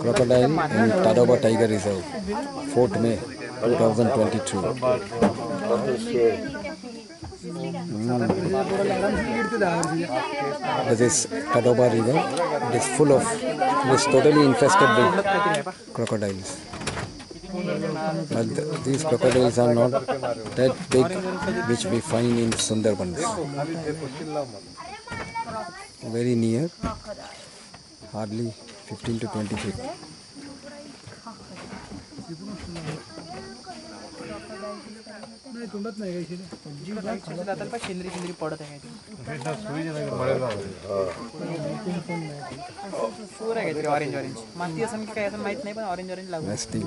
crocodile in Tadoba Tiger Reserve, 4th May 2022. This is Tadoba River. It is full of, it is totally infested with crocodiles. But th- these crocodiles are not that big, which we find in Sundarbans. Very near, hardly 15 to 20 feet. आहे सूर आहे काहीतरी orange orange माती असं की काय असं माहित नाही पण ऑरेंज ऑरेंज लागू Nasty.